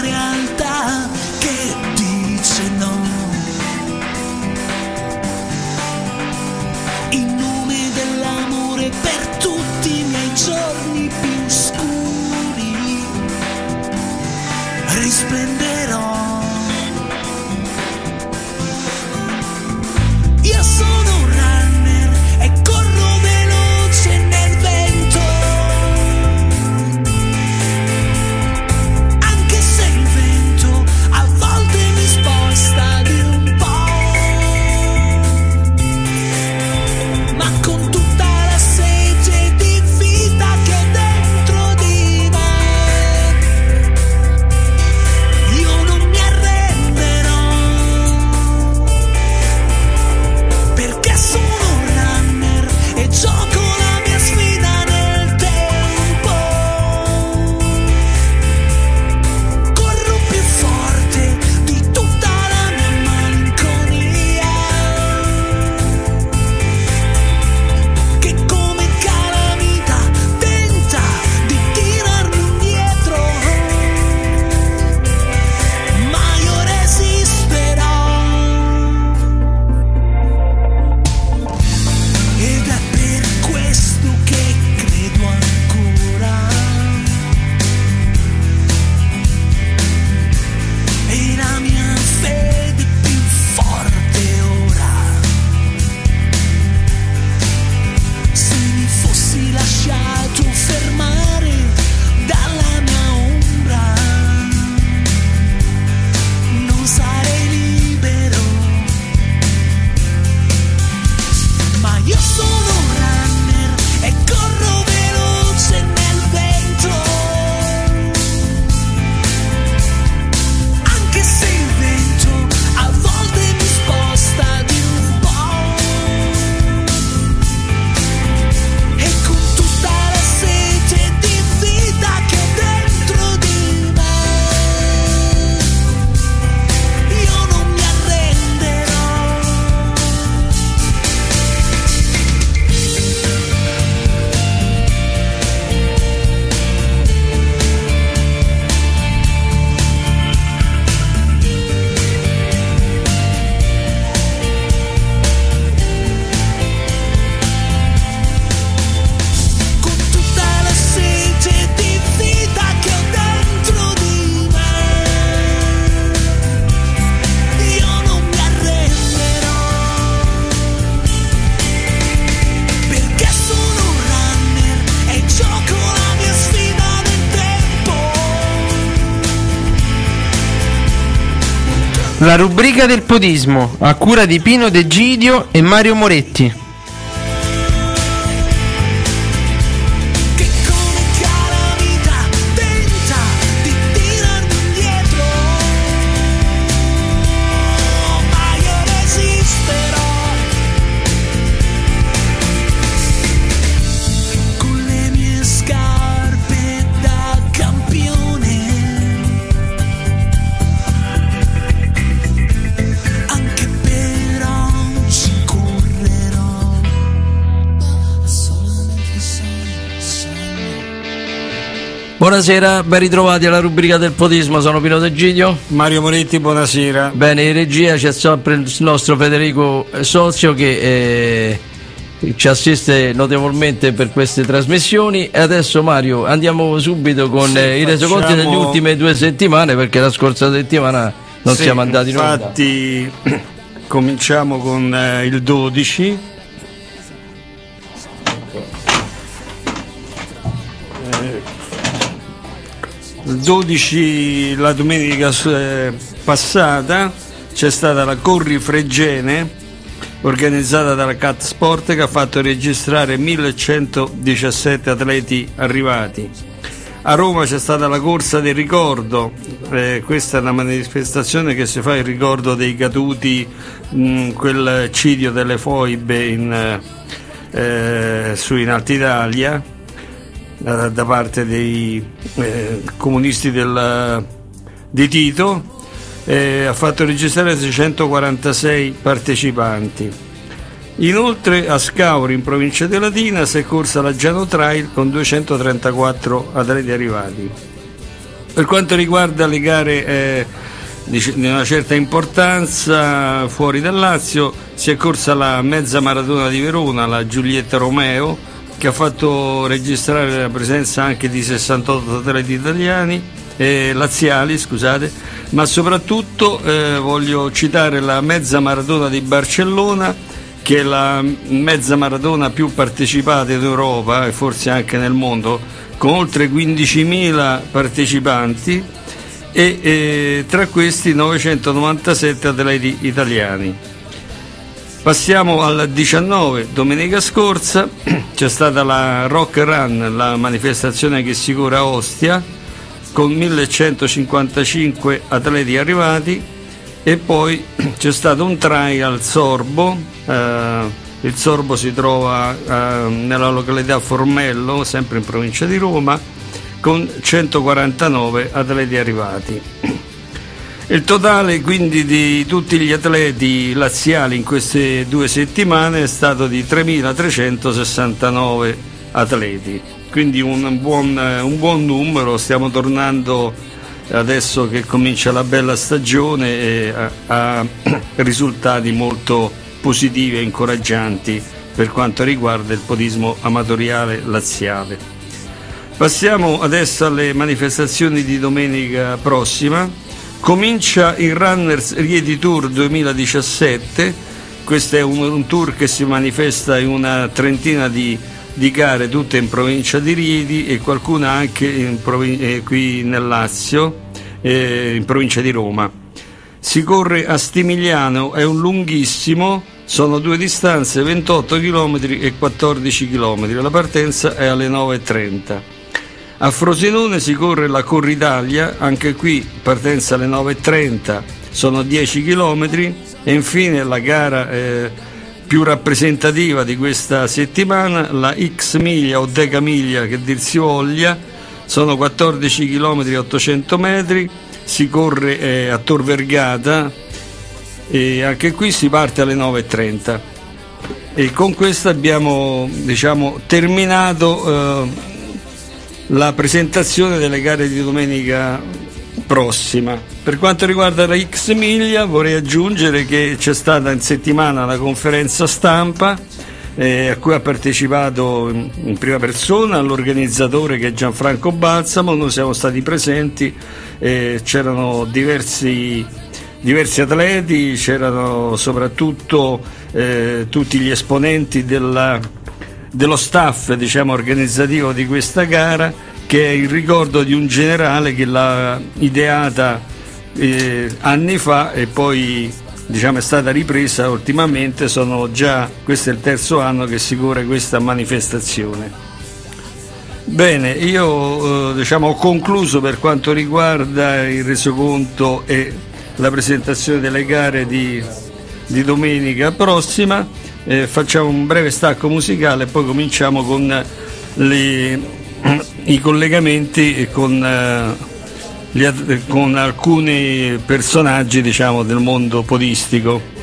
realtà. La rubrica del podismo, a cura di Pino De Gidio e Mario Moretti. Buonasera, ben ritrovati alla rubrica del podismo, sono Pino De Giglio. Mario Moretti, buonasera. Bene, in regia c'è sempre il nostro Federico Sozio che eh, ci assiste notevolmente per queste trasmissioni. E adesso Mario andiamo subito con sì, eh, i resoconti delle ultime due settimane perché la scorsa settimana non sì, siamo andati in onda. Infatti cominciamo con eh, il 12 12 la domenica eh, passata c'è stata la Corri Fregene organizzata dalla Cat Sport che ha fatto registrare 1117 atleti arrivati. A Roma c'è stata la corsa del ricordo, eh, questa è una manifestazione che si fa in ricordo dei caduti, mh, quel cidio delle foibe in, eh, su in Alta Italia eh, da parte dei eh, comunisti del, di Tito eh, ha fatto registrare 646 partecipanti. Inoltre a Scauri in provincia di Latina si è corsa la Giano Trail con 234 atleti arrivati. Per quanto riguarda le gare eh, di una certa importanza fuori dal Lazio, si è corsa la mezza maratona di Verona, la Giulietta Romeo, che ha fatto registrare la presenza anche di 68 atleti italiani, eh, laziali, scusate, ma soprattutto eh, voglio citare la mezza maratona di Barcellona, che è la mezza maratona più partecipata in Europa e forse anche nel mondo, con oltre 15.000 partecipanti e eh, tra questi 997 atleti italiani. Passiamo al 19, domenica scorsa. C'è stata la Rock Run, la manifestazione che si cura Ostia, con 1155 atleti arrivati. E poi c'è stato un trail al Sorbo, eh, il Sorbo si trova eh, nella località Formello, sempre in provincia di Roma, con 149 atleti arrivati. Il totale quindi di tutti gli atleti laziali in queste due settimane è stato di 3.369 atleti, quindi un buon, un buon numero, stiamo tornando adesso che comincia la bella stagione a, a risultati molto positivi e incoraggianti per quanto riguarda il podismo amatoriale laziale. Passiamo adesso alle manifestazioni di domenica prossima. Comincia il Runners Rieti Tour 2017, questo è un, un, tour che si manifesta in una trentina di, di, gare, tutte in provincia di Rieti e qualcuna anche eh, qui nel Lazio, eh, in provincia di Roma. Si corre a Stimigliano, è un lunghissimo, sono due distanze, 28 km e 14 km, la partenza è alle 9.30. A Frosinone si corre la Corridaglia, anche qui partenza alle 9.30, sono 10 km e infine la gara eh, più rappresentativa di questa settimana, la X miglia o Deca miglia che dir si voglia, sono 14 km e 800 metri, si corre eh, a Tor Vergata e anche qui si parte alle 9.30 e con questo abbiamo diciamo, terminato eh, la presentazione delle gare di domenica prossima. Per quanto riguarda la X Miglia vorrei aggiungere che c'è stata in settimana la conferenza stampa eh, a cui ha partecipato in, in prima persona l'organizzatore che è Gianfranco Balsamo, noi siamo stati presenti, eh, c'erano diversi, diversi, atleti, c'erano soprattutto eh, tutti gli esponenti della, dello staff diciamo, organizzativo di questa gara che è il ricordo di un generale che l'ha ideata eh, anni fa e poi diciamo, è stata ripresa ultimamente, sono già, questo è il terzo anno che si corre questa manifestazione. Bene, io eh, diciamo, ho concluso per quanto riguarda il resoconto e la presentazione delle gare di, di domenica prossima, eh, facciamo un breve stacco musicale e poi cominciamo con le, i collegamenti con... Eh, con alcuni personaggi diciamo, del mondo podistico.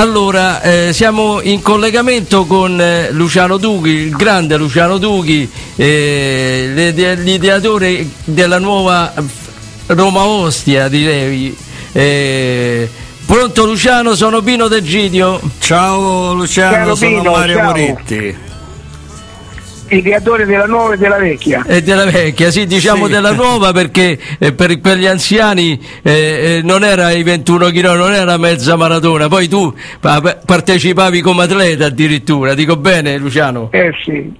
Allora, eh, siamo in collegamento con eh, Luciano Dughi, il grande Luciano Dughi, eh, l'ide- l'ideatore della nuova Roma Ostia, direi. Eh, pronto Luciano, sono Pino D'Egidio. Ciao Luciano, Ciao, sono Pino, Mario ciao. Moretti. Ideatore della nuova e della vecchia. E della vecchia, sì, diciamo Sì. della nuova perché eh, per, per gli anziani eh, eh, non era i 21 km, non era mezza maratona, poi tu pa- partecipavi come atleta addirittura, dico bene Luciano? Eh sì,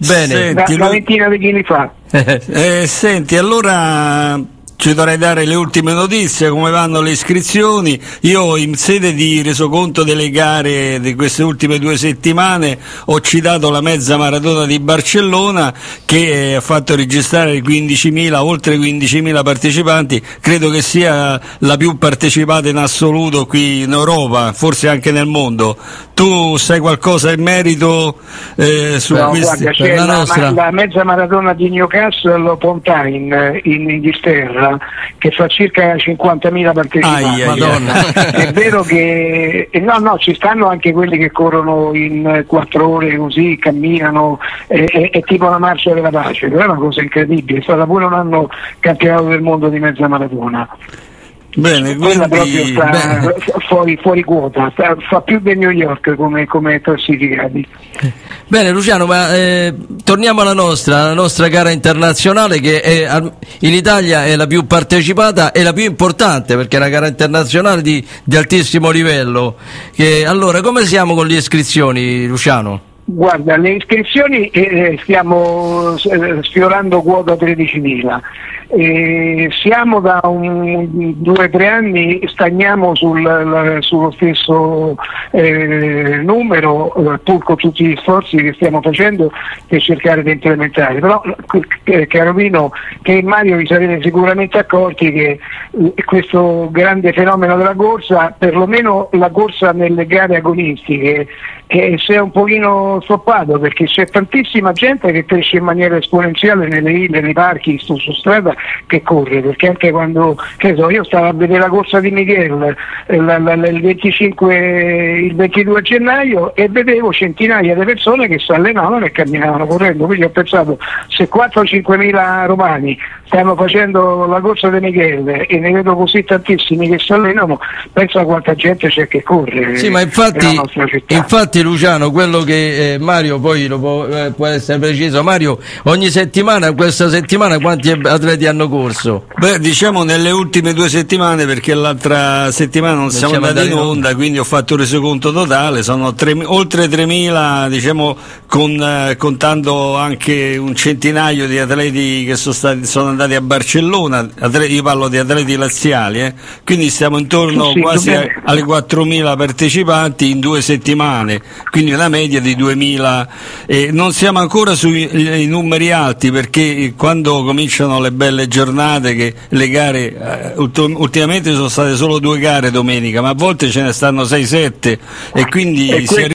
Bene. da, Senti, una ventina di chili fa. Eh, senti, allora ci dovrei dare le ultime notizie, come vanno le iscrizioni. Io in sede di resoconto delle gare di queste ultime due settimane ho citato la mezza maratona di Barcellona che ha fatto registrare 15.000, oltre 15.000 partecipanti, credo che sia la più partecipata in assoluto qui in Europa, forse anche nel mondo. Tu sai qualcosa in merito eh, su No, questi? guarda, c'è la la, la mezza maratona di Newcastle eh, in Inghilterra che fa circa 50.000 partecipanti. Ai, ai, ai. Madonna. È vero che eh, no, no, ci stanno anche quelli che corrono in 4 ore così, camminano, eh, è, è tipo la marcia della pace, però è una cosa incredibile, è stata pure un anno campionato del mondo di mezza maratona. Bene, Quella proprio quindi... sta beh. fuori, fuori quota, sta- fa più del New York come, come classificati. Bene Luciano, ma eh, torniamo alla nostra, alla nostra gara internazionale che è, in Italia è la più partecipata e la più importante perché è una gara internazionale di, di altissimo livello. Che- allora, come siamo con le iscrizioni Luciano? Guarda, le iscrizioni eh, stiamo eh, sfiorando quota 13.000. Eh, siamo da un, due o tre anni, stagniamo sul, la- sullo stesso eh, numero, eh, pur con tutti gli sforzi che stiamo facendo per cercare di implementare. Però, eh, caro Vino, che Mario vi sarete sicuramente accorti che questo grande fenomeno della corsa, perlomeno la corsa nelle gare agonistiche, che si è un pochino stoppato perché c'è tantissima gente che cresce in maniera esponenziale nelle isole, nei parchi, su, su strada che corre, perché anche quando, che so, io stavo a vedere la corsa di Miguel eh, la- la- la- il 25, il 22 gennaio e vedevo centinaia di persone che si allenavano e camminavano correndo, quindi ho pensato se 4-5 mila romani stanno facendo la corsa di Miguel e ne vedo così tantissimi che si allenano, pensa a quanta gente c'è che corre. Sì, ma infatti, infatti Luciano, quello che eh, Mario poi lo può, eh, può essere preciso, Mario ogni settimana, questa settimana quanti atleti hanno corso? Beh, diciamo nelle ultime due settimane, perché l'altra settimana non, siamo, siamo andati in andati in onda, quindi ho fatto il resoconto totale, sono tre- oltre 3.000, diciamo, con, eh, contando anche un centinaio di atleti che sono, stati, sono andati a Barcellona, atleti- io parlo di atleti laziali, eh, quindi stiamo intorno Sì, sì, quasi a- alle 4.000 partecipanti in due settimane, quindi una media di 2.000. E non siamo ancora sui numeri alti perché quando cominciano le belle giornate, che le gare, eh, ultim- ultimamente sono state solo due gare domenica, ma a volte ce ne stanno 6-7 e quindi E si que-